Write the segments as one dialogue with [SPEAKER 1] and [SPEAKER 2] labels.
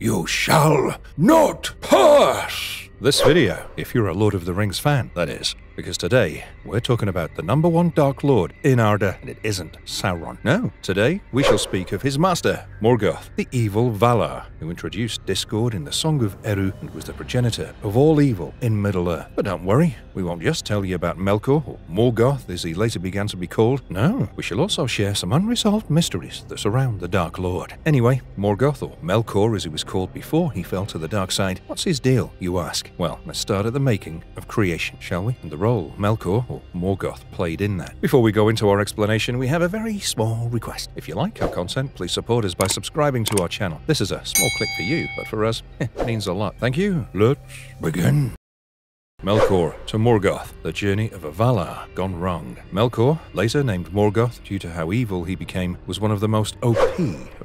[SPEAKER 1] You shall not pass! This video, if you're a Lord of the Rings fan, that is, because today we're talking about the number one Dark Lord in Arda, and it isn't Sauron. No, today we shall speak of his master, Morgoth, the evil Valar, who introduced discord in the Song of Eru and was the progenitor of all evil in Middle-earth. But don't worry, we won't just tell you about Melkor, or Morgoth as he later began to be called. No, we shall also share some unresolved mysteries that surround the Dark Lord. Anyway, Morgoth, or Melkor as he was called before he fell to the dark side, what's his deal, you ask? Well, let's start at the making of creation, shall we? And the role Melkor, or Morgoth, played in that. Before we go into our explanation, we have a very small request. If you like our content, please support us by subscribing to our channel. This is a small click for you, but for us, it means a lot. Thank you. Let's begin. Melkor to Morgoth, the journey of a Valar gone wrong. Melkor, later named Morgoth due to how evil he became, was one of the most OP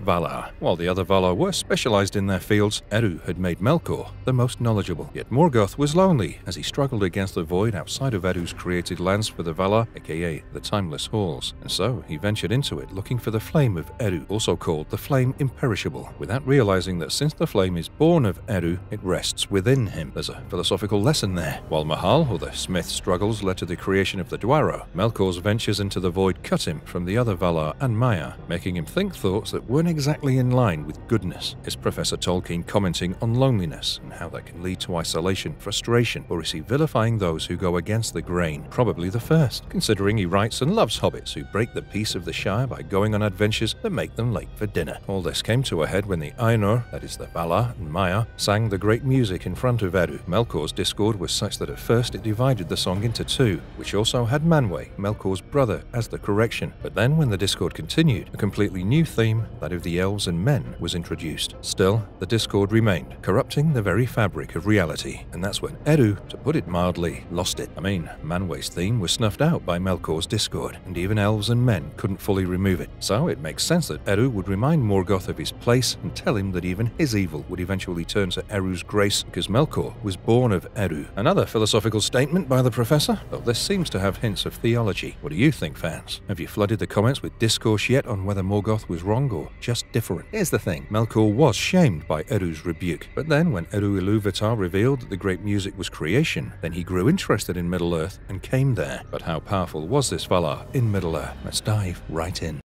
[SPEAKER 1] Valar. While the other Valar were specialized in their fields, Eru had made Melkor the most knowledgeable. Yet Morgoth was lonely as he struggled against the void outside of Eru's created lands for the Valar, aka the Timeless Halls. And so he ventured into it looking for the flame of Eru, also called the Flame Imperishable, without realizing that since the flame is born of Eru, it rests within him. There's a philosophical lesson there. While Mahal, or the smith, struggles, led to the creation of the Dwaro, Melkor's ventures into the void cut him from the other Valar and Maiar, making him think thoughts that weren't exactly in line with goodness. Is Professor Tolkien commenting on loneliness and how that can lead to isolation, frustration, or is he vilifying those who go against the grain? Probably the first, considering he writes and loves hobbits who break the peace of the Shire by going on adventures that make them late for dinner. All this came to a head when the Ainur, that is the Valar and Maiar, sang the great music in front of Eru. Melkor's discord was such that at first it divided the song into two, which also had Manwe, Melkor's brother, as the correction. But then when the discord continued, a completely new theme, that of the elves and men, was introduced. Still, the discord remained, corrupting the very fabric of reality. And that's when Eru, to put it mildly, lost it. I mean, Manwe's theme was snuffed out by Melkor's discord, and even elves and men couldn't fully remove it. So it makes sense that Eru would remind Morgoth of his place and tell him that even his evil would eventually turn to Eru's grace because Melkor was born of Eru. Another philosophical statement by the professor, though this seems to have hints of theology. What do you think, fans? Have you flooded the comments with discourse yet on whether Morgoth was wrong or just different? Here's the thing Melkor was shamed by Eru's rebuke, but then when Eru Iluvatar revealed that the great music was creation, then he grew interested in Middle Earth and came there. But how powerful was this Valar in Middle Earth? Let's dive right in.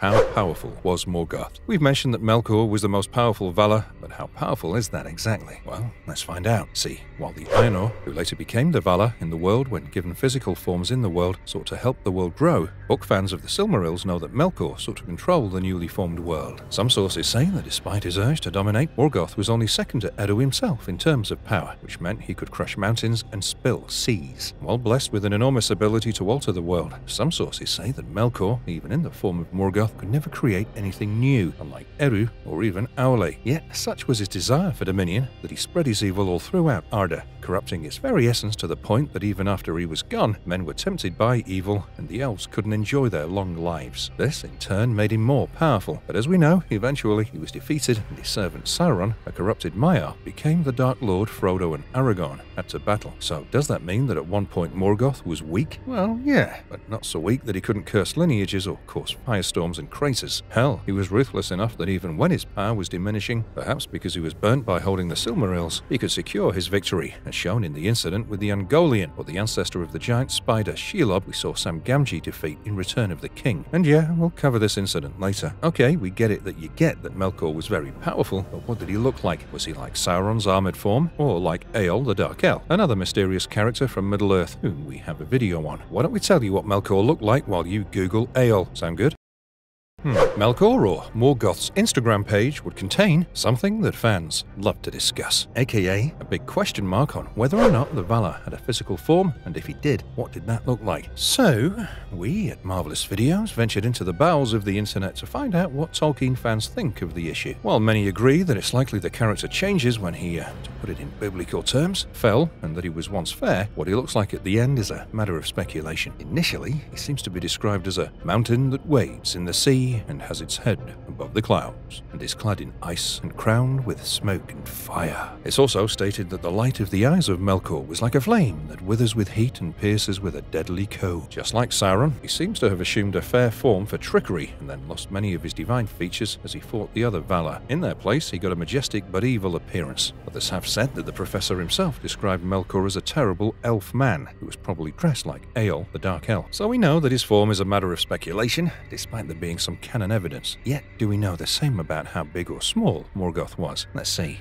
[SPEAKER 1] How powerful was Morgoth? We've mentioned that Melkor was the most powerful Valar, but how powerful is that exactly? Well, let's find out. See, while the Ainur, who later became the Valar in the world when given physical forms in the world, sought to help the world grow, book fans of the Silmarils know that Melkor sought to control the newly formed world. Some sources say that despite his urge to dominate, Morgoth was only second to Eru himself in terms of power, which meant he could crush mountains and spill seas. While blessed with an enormous ability to alter the world, some sources say that Melkor, even in the form of Morgoth, could never create anything new, unlike Eru or even Aule. Yet such was his desire for dominion that he spread his evil all throughout Arda, corrupting its very essence to the point that even after he was gone, men were tempted by evil and the elves couldn't enjoy their long lives. This, in turn, made him more powerful, but as we know, eventually he was defeated and his servant Sauron, a corrupted Maiar, became the Dark Lord Frodo and Aragorn had to battle. So does that mean that at one point Morgoth was weak? Well, yeah, but not so weak that he couldn't curse lineages or cause firestorms and craters. Hell, he was ruthless enough that even when his power was diminishing, perhaps because he was burnt by holding the Silmarils, he could secure his victory, as shown in the incident with the Ungoliant, or the ancestor of the giant spider Shelob we saw Sam Gamgee defeat in Return of the King. And yeah, we'll cover this incident later. Okay, we get it that you get that Melkor was very powerful, but what did he look like? Was he like Sauron's armored form, or like Eol the Dark Elf, another mysterious character from Middle-earth whom we have a video on? Why don't we tell you what Melkor looked like while you Google Eol? Sound good? Hmm. Melkor or Morgoth's Instagram page would contain something that fans love to discuss, aka a big question mark on whether or not the Valar had a physical form, and if he did, what did that look like? So, we at Marvelous Videos ventured into the bowels of the internet to find out what Tolkien fans think of the issue. While many agree that it's likely the character changes when he, uh, to put it in biblical terms, fell, and that he was once fair, what he looks like at the end is a matter of speculation. Initially, he seems to be described as a mountain that waves in the sea and has its head above the clouds, and is clad in ice and crowned with smoke and fire. It's also stated that the light of the eyes of Melkor was like a flame that withers with heat and pierces with a deadly cold. Just like Sauron, he seems to have assumed a fair form for trickery and then lost many of his divine features as he fought the other Valar. In their place, he got a majestic but evil appearance. Others have said that the professor himself described Melkor as a terrible elf man who was probably dressed like Eöl, the Dark Elf. So we know that his form is a matter of speculation, despite there being some canon evidence. Yet, do we know the same about how big or small Morgoth was? Let's see.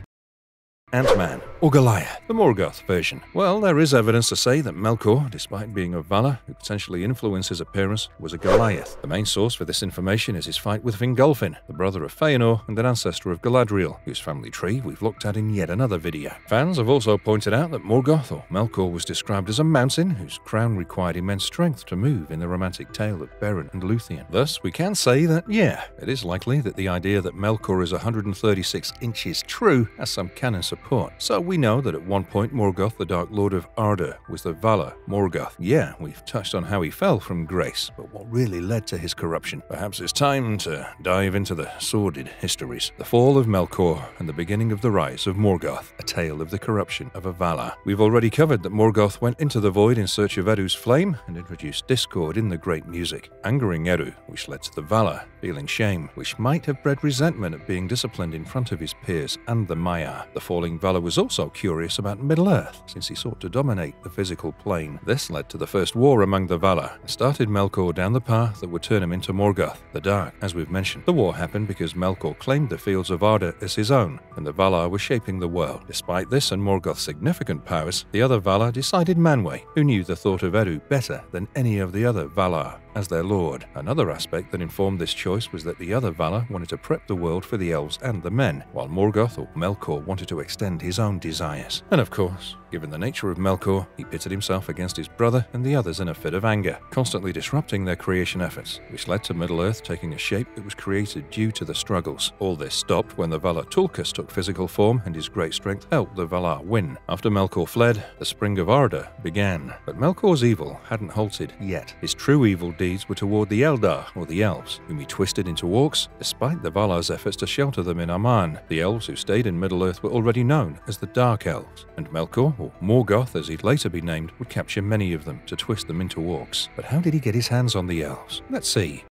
[SPEAKER 1] Ant-Man, or Goliath, the Morgoth version. Well, there is evidence to say that Melkor, despite being a Valar who potentially influenced his appearance, was a Goliath. The main source for this information is his fight with Fingolfin, the brother of Feanor and an ancestor of Galadriel, whose family tree we've looked at in yet another video. Fans have also pointed out that Morgoth, or Melkor, was described as a mountain whose crown required immense strength to move in the romantic tale of Beren and Luthien. Thus, we can say that, yeah, it is likely that the idea that Melkor is 136 inches true has some canon support. So we know that at one point Morgoth, the Dark Lord of Arda, was the Valar Morgoth. Yeah, we've touched on how he fell from grace, but what really led to his corruption? Perhaps it's time to dive into the sordid histories. The fall of Melkor and the beginning of the rise of Morgoth, a tale of the corruption of a Valar. We've already covered that Morgoth went into the void in search of Eru's flame and introduced discord in the great music, angering Eru, which led to the Valar feeling shame, which might have bred resentment at being disciplined in front of his peers and the Maiar. The falling King Valar was also curious about Middle-earth, since he sought to dominate the physical plane. This led to the first war among the Valar, and started Melkor down the path that would turn him into Morgoth, the Dark. As we've mentioned, the war happened because Melkor claimed the fields of Arda as his own, and the Valar were shaping the world. Despite this and Morgoth's significant powers, the other Valar decided Manwë, who knew the thought of Eru better than any of the other Valar as their lord. Another aspect that informed this choice was that the other Valar wanted to prep the world for the elves and the men, while Morgoth or Melkor wanted to extend his own desires. And of course, Given the nature of Melkor, he pitted himself against his brother and the others in a fit of anger, constantly disrupting their creation efforts, which led to Middle-earth taking a shape that was created due to the struggles. All this stopped when the Valar Tulkas took physical form and his great strength helped the Valar win. After Melkor fled, the Spring of Arda began. But Melkor's evil hadn't halted yet. His true evil were toward the Eldar, or the Elves, whom he twisted into orcs, despite the Valar's efforts to shelter them in Aman. The Elves who stayed in Middle-earth were already known as the Dark Elves, and Melkor, or Morgoth as he'd later be named, would capture many of them to twist them into orcs. But how did he get his hands on the elves? Let's see.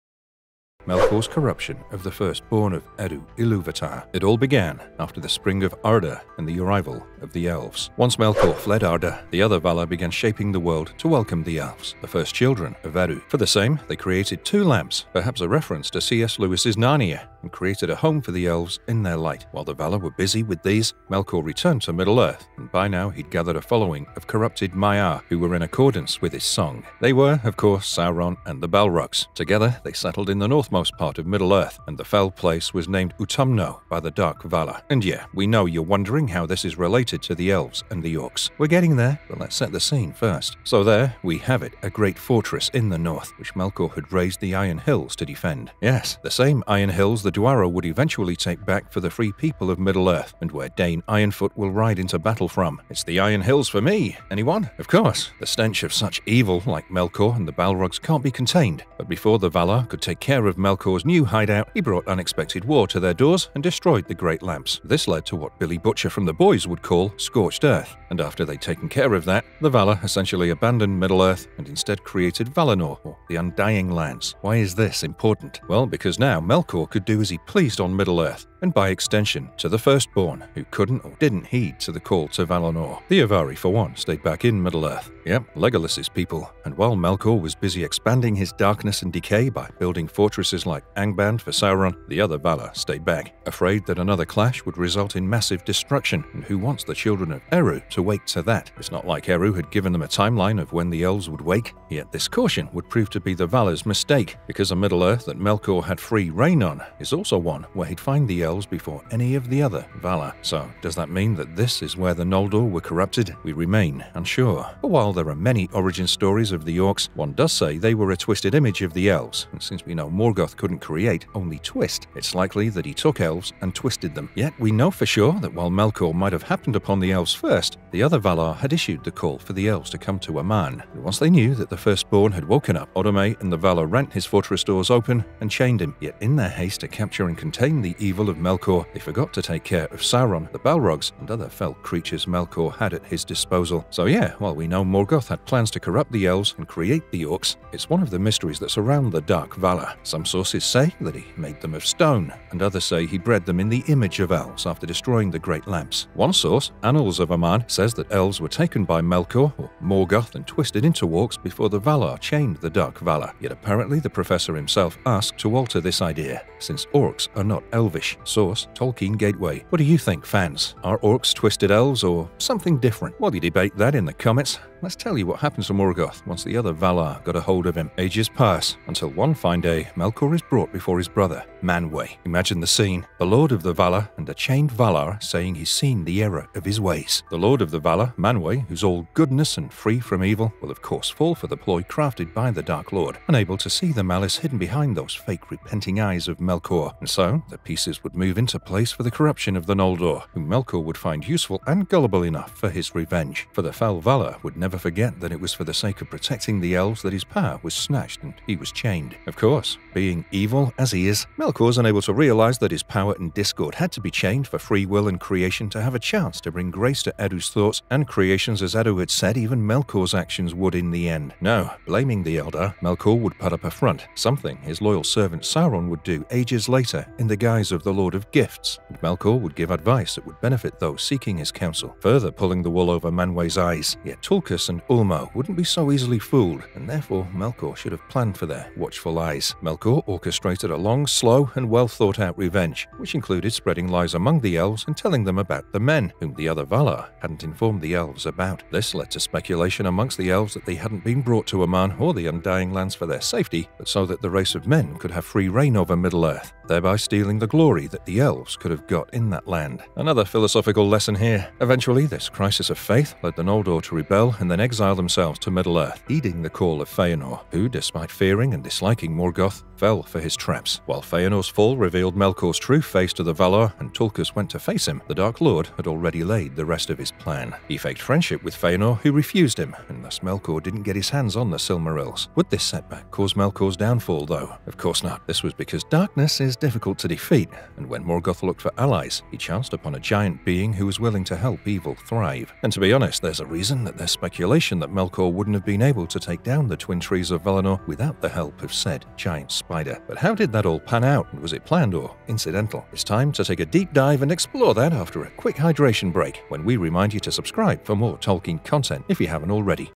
[SPEAKER 1] Melkor's corruption of the firstborn of Eru Iluvatar. It all began after the spring of Arda and the arrival of the elves. Once Melkor fled Arda, the other Valar began shaping the world to welcome the elves, the first children of Eru. For the same, they created two lamps, perhaps a reference to C.S. Lewis's Narnia, and created a home for the elves in their light. While the Valar were busy with these, Melkor returned to Middle-earth, and by now he'd gathered a following of corrupted Maiar who were in accordance with his song. They were, of course, Sauron and the Balrogs. Together, they settled in the north northmost part of Middle-earth, and the fell place was named Utumno by the Dark Valar. And yeah, we know you're wondering how this is related to the elves and the orcs. We're getting there, but let's set the scene first. So there, we have it, a great fortress in the north, which Melkor had raised the Iron Hills to defend. Yes, the same Iron Hills the Dwaro would eventually take back for the free people of Middle-earth, and where Dáin Ironfoot will ride into battle from. It's the Iron Hills for me. Anyone? Of course. The stench of such evil like Melkor and the Balrogs can't be contained, but before the Valar could take care of Melkor's new hideout, he brought unexpected war to their doors and destroyed the Great Lamps. This led to what Billy Butcher from The Boys would call scorched earth, and after they'd taken care of that, the Valar essentially abandoned Middle-earth and instead created Valinor, or the Undying Lands. Why is this important? Well, because now Melkor could do as he pleased on Middle-earth, and by extension, to the firstborn, who couldn't or didn't heed to the call to Valinor. The Avari, for one, stayed back in Middle-earth. Yep, Legolas's people. And while Melkor was busy expanding his darkness and decay by building fortresses like Angband for Sauron, the other Valar stayed back, afraid that another clash would result in massive destruction, and who wants the children of Eru to wake to that? It's not like Eru had given them a timeline of when the elves would wake, yet this caution would prove to be the Valar's mistake, because a Middle-earth that Melkor had free reign on is also one where he'd find the elves before any of the other Valar. So, does that mean that this is where the Noldor were corrupted? We remain unsure. But while there are many origin stories of the Orcs, one does say they were a twisted image of the Elves, and since we know Morgoth Morgoth couldn't create, only twist, it's likely that he took elves and twisted them. Yet we know for sure that while Melkor might have happened upon the elves first, the other Valar had issued the call for the elves to come to Aman. And once they knew that the firstborn had woken up, Odome and the Valar rent his fortress doors open and chained him. Yet in their haste to capture and contain the evil of Melkor, they forgot to take care of Sauron, the Balrogs, and other fell creatures Melkor had at his disposal. So yeah, while we know Morgoth had plans to corrupt the elves and create the orcs, it's one of the mysteries that surround the Dark Valar. Some sources say that he made them of stone, and others say he bred them in the image of elves after destroying the Great Lamps. One source, Annals of Aman, says that elves were taken by Melkor, or Morgoth, and twisted into orcs before the Valar chained the Dark Valar. Yet apparently the professor himself asked to alter this idea, since orcs are not elvish. Source, Tolkien Gateway. What do you think, fans? Are orcs twisted elves or something different? While you debate that in the comments, let's tell you what happens to Morgoth once the other Valar got a hold of him. Ages pass until one fine day Melkor is brought before his brother, Manwë. Imagine the scene the Lord of the Valar and a chained Valar saying he's seen the error of his ways. The Lord of the Valar, Manwë, who's all goodness and free from evil, will of course fall for the ploy crafted by the Dark Lord, unable to see the malice hidden behind those fake repenting eyes of Melkor. And so, the pieces would move into place for the corruption of the Noldor, whom Melkor would find useful and gullible enough for his revenge. For the fell Valar would never forget that it was for the sake of protecting the elves that his power was snatched and he was chained. Of course, being evil as he is, Melkor's unable to realize that his power and discord had to be chained for free will and creation to have a chance to bring grace to Eru's thoughts and creations as Eru had said even Melkor's actions would in the end. No, blaming the Eldar, Melkor would put up a front, something his loyal servant Sauron would do ages later in the guise of the Lord of Gifts, and Melkor would give advice that would benefit those seeking his counsel, further pulling the wool over Manwë's eyes. Yet Tulkas and Ulmo wouldn't be so easily fooled, and therefore Melkor should have planned for their watchful eyes. Melkor orchestrated a long, slow, and well thought out revenge, which included spreading lies among the elves and telling them about the men, whom the other Valar hadn't informed the elves about. This led to speculation amongst the elves that they hadn't been brought to Aman or the Undying Lands for their safety, but so that the race of men could have free reign over Middle Earth, thereby stealing the glory that the elves could have got in that land. Another philosophical lesson here. Eventually, this crisis of faith led the Noldor to rebel and then exile themselves to Middle Earth, heeding the call of Feanor, who, despite fearing and disliking Morgoth, fell for his traps. While Feanor's fall revealed Melkor's true face to the Valar and Tulkas went to face him, the Dark Lord had already laid the rest of his plan. He faked friendship with Feanor, who refused him, and thus Melkor didn't get his hands on the Silmarils. Would this setback cause Melkor's downfall, though? Of course not. This was because darkness is difficult to defeat, and when Morgoth looked for allies, he chanced upon a giant being who was willing to help evil thrive. And to be honest, there's a reason that there's speculation that Melkor wouldn't have been able to take down the twin trees of Valinor without the help of said giant spider. But how did that all pan out? And was it planned or incidental? It's time to take a deep dive and explore that after a quick hydration break when we remind you to subscribe for more Tolkien content if you haven't already.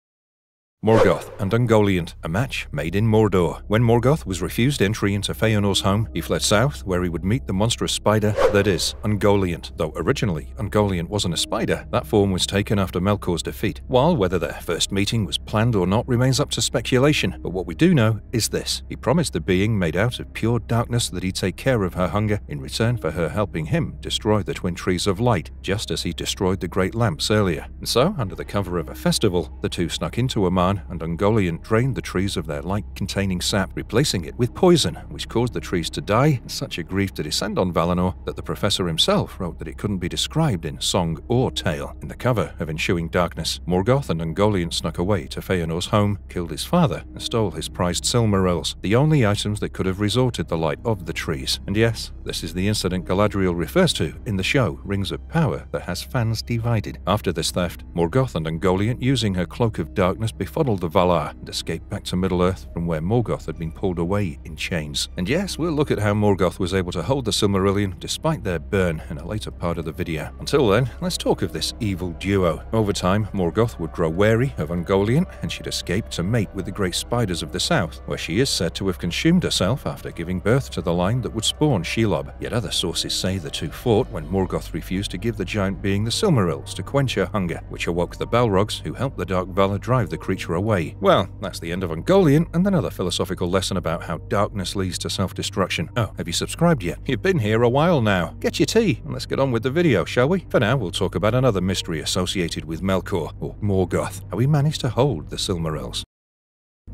[SPEAKER 1] Morgoth and Ungoliant, a match made in Mordor. When Morgoth was refused entry into Feanor's home, he fled south where he would meet the monstrous spider that is, Ungoliant. Though originally Ungoliant wasn't a spider, that form was taken after Melkor's defeat. While whether their first meeting was planned or not remains up to speculation, but what we do know is this. He promised the being made out of pure darkness that he'd take care of her hunger in return for her helping him destroy the twin trees of light, just as he destroyed the great lamps earlier. And so, under the cover of a festival, the two snuck into And Ungoliant drained the trees of their light-containing sap, replacing it with poison, which caused the trees to die, and such a grief to descend on Valinor that the professor himself wrote that it couldn't be described in song or tale. In the cover of Ensuing Darkness, Morgoth and Ungoliant snuck away to Feanor's home, killed his father, and stole his prized Silmarils, the only items that could have resorted the light of the trees. And yes, this is the incident Galadriel refers to in the show Rings of Power that has fans divided. After this theft, Morgoth and Ungoliant, using her cloak of darkness, befuddled the Valar and escaped back to Middle-earth from where Morgoth had been pulled away in chains. And yes, we'll look at how Morgoth was able to hold the Silmarillion despite their burn in a later part of the video. Until then, let's talk of this evil duo. Over time, Morgoth would grow wary of Ungoliant and she'd escape to mate with the great spiders of the south, where she is said to have consumed herself after giving birth to the line that would spawn Shelob. Yet other sources say the two fought when Morgoth refused to give the giant being the Silmarils to quench her hunger, which awoke the Balrogs, who helped the Dark Valar drive the creature away. Well, that's the end of Ungoliant and another philosophical lesson about how darkness leads to self-destruction. Oh, have you subscribed yet? You've been here a while now. Get your tea and let's get on with the video, shall we? For now, we'll talk about another mystery associated with Melkor, or Morgoth, how he managed to hold the Silmarils.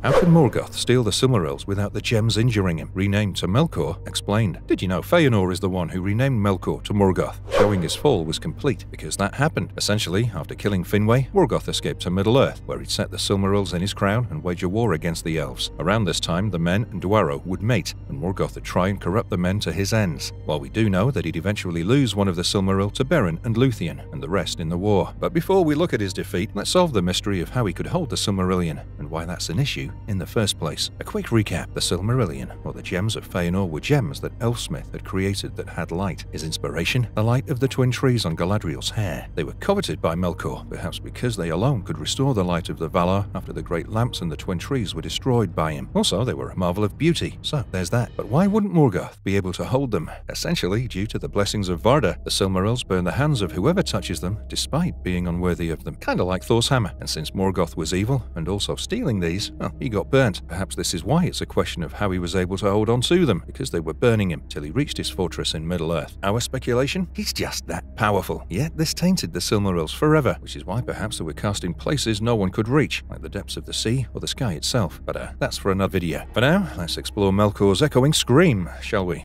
[SPEAKER 1] How can Morgoth steal the Silmarils without the gems injuring him? Renamed to Melkor, explained. Did you know Feanor is the one who renamed Melkor to Morgoth, showing his fall was complete because that happened. Essentially, after killing Finwë, Morgoth escaped to Middle-earth, where he'd set the Silmarils in his crown and wage a war against the elves. Around this time, the men and Dwaro would mate, and Morgoth would try and corrupt the men to his ends. While we do know that he'd eventually lose one of the Silmaril to Beren and Luthien, and the rest in the war. But before we look at his defeat, let's solve the mystery of how he could hold the Silmarillion, and why that's an issue in the first place. A quick recap, the Silmarillion, or the gems of Feanor, were gems that Elfsmith had created that had light. His inspiration? The light of the twin trees on Galadriel's hair. They were coveted by Melkor, perhaps because they alone could restore the light of the Valar after the great lamps and the twin trees were destroyed by him. Also, they were a marvel of beauty, so there's that. But why wouldn't Morgoth be able to hold them? Essentially, due to the blessings of Varda, the Silmarils burn the hands of whoever touches them, despite being unworthy of them. Kinda like Thor's hammer. And since Morgoth was evil, and also stealing these, well, he got burnt. Perhaps this is why it's a question of how he was able to hold on to them, because they were burning him till he reached his fortress in Middle-earth. Our speculation? He's just that powerful. Yet this tainted the Silmarils forever, which is why perhaps they were cast in places no one could reach, like the depths of the sea or the sky itself. But uh, that's for another video. For now, let's explore Melkor's echoing scream, shall we?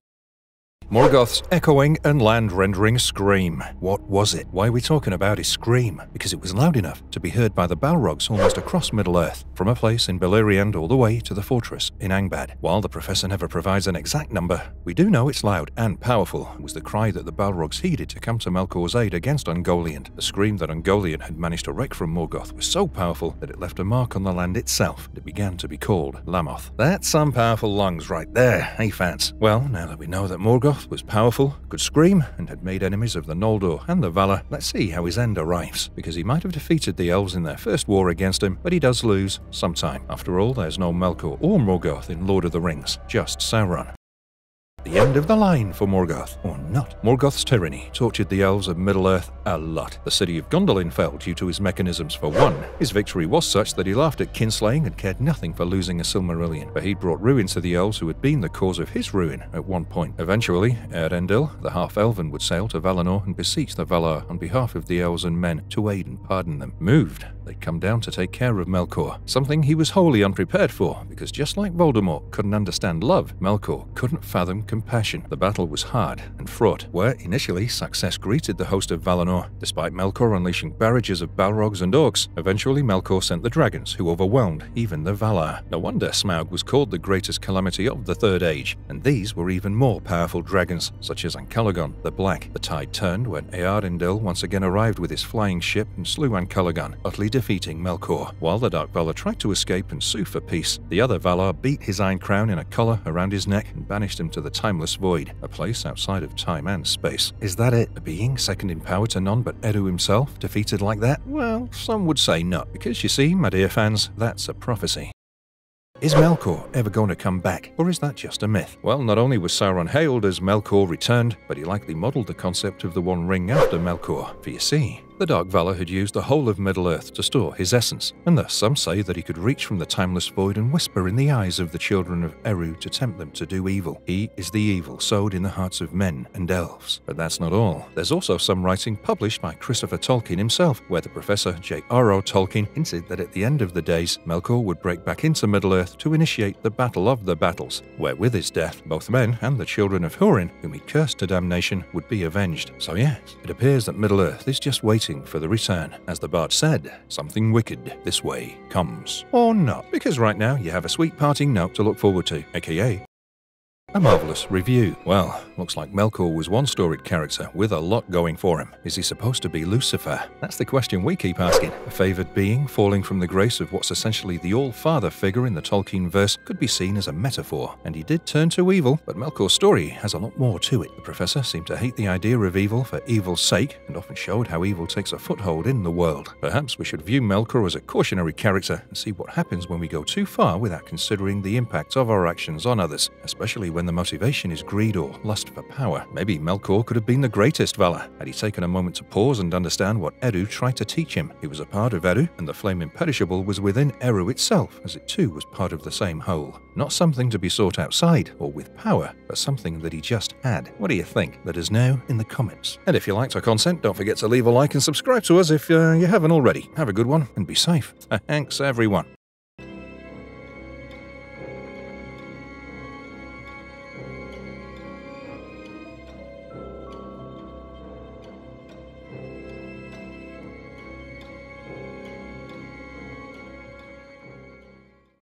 [SPEAKER 1] Morgoth's echoing and land-rendering scream. What was it? Why are we talking about his scream? Because it was loud enough to be heard by the Balrogs almost across Middle-earth, from a place in Beleriand all the way to the fortress in Angband. While the professor never provides an exact number, we do know it's loud and powerful, it was the cry that the Balrogs heeded to come to Melkor's aid against Ungoliant. The scream that Ungoliant had managed to wreak from Morgoth was so powerful that it left a mark on the land itself, it began to be called Lammoth. That's some powerful lungs right there, hey fans? Well, now that we know that Morgoth was powerful, could scream, and had made enemies of the Noldor and the Valar, let's see how his end arrives, because he might have defeated the elves in their first war against him, but he does lose sometime. After all, there's no Melkor or Morgoth in Lord of the Rings, just Sauron. The end of the line for Morgoth, or not. Morgoth's tyranny tortured the elves of Middle-earth a lot. The city of Gondolin fell due to his mechanisms for one. His victory was such that he laughed at kinslaying and cared nothing for losing a Silmarillion, but he brought ruin to the elves who had been the cause of his ruin at one point. Eventually, Eärendil, the half-elven, would sail to Valinor and beseech the Valar on behalf of the elves and men to aid and pardon them. Moved, they'd come down to take care of Melkor, something he was wholly unprepared for, because just like Voldemort couldn't understand love, Melkor couldn't fathom compassion. The battle was hard and fraught, where initially success greeted the host of Valinor, despite Melkor unleashing barrages of Balrogs and Orcs. Eventually, Melkor sent the dragons, who overwhelmed even the Valar. No wonder Smaug was called the greatest calamity of the Third Age, and these were even more powerful dragons, such as Ancalagon the Black. The tide turned when Eärendil once again arrived with his flying ship and slew Ancalagon, utterly defeating Melkor. While the Dark Valar tried to escape and sue for peace, the other Valar beat his Iron Crown in a collar around his neck and banished him to the Timeless Void, a place outside of time and space. Is that it? A being second in power to none but Eru himself, defeated like that? Well, some would say not, because you see, my dear fans, that's a prophecy. Is Melkor ever going to come back, or is that just a myth? Well, not only was Sauron hailed as Melkor returned, but he likely modelled the concept of the One Ring after Melkor. For you see, the Dark Valar had used the whole of Middle-earth to store his essence, and thus some say that he could reach from the timeless void and whisper in the eyes of the children of Eru to tempt them to do evil. He is the evil sowed in the hearts of men and elves. But that's not all. There's also some writing published by Christopher Tolkien himself, where the Professor J.R.R. Tolkien hinted that at the end of the days, Melkor would break back into Middle-earth to initiate the Battle of the Battles, where with his death, both men and the children of Hurin, whom he cursed to damnation, would be avenged. So yes, it appears that Middle-earth is just waiting for the return. As the bard said, something wicked this way comes. Or not, because right now you have a sweet parting note to look forward to, aka a marvellous review. Well, looks like Melkor was one storied character with a lot going for him. Is he supposed to be Lucifer? That's the question we keep asking. A favoured being falling from the grace of what's essentially the All-Father figure in the Tolkien verse could be seen as a metaphor. And he did turn to evil, but Melkor's story has a lot more to it. The professor seemed to hate the idea of evil for evil's sake, and often showed how evil takes a foothold in the world. Perhaps we should view Melkor as a cautionary character and see what happens when we go too far without considering the impact of our actions on others, especially when the motivation is greed or lust for power. Maybe Melkor could have been the greatest Valar had he taken a moment to pause and understand what Eru tried to teach him. He was a part of Eru, and the flame imperishable was within Eru itself, as it too was part of the same whole. Not something to be sought outside or with power, but something that he just had. What do you think? Let us know in the comments. And if you liked our content, don't forget to leave a like and subscribe to us if uh, you haven't already. Have a good one and be safe. Thanks, everyone.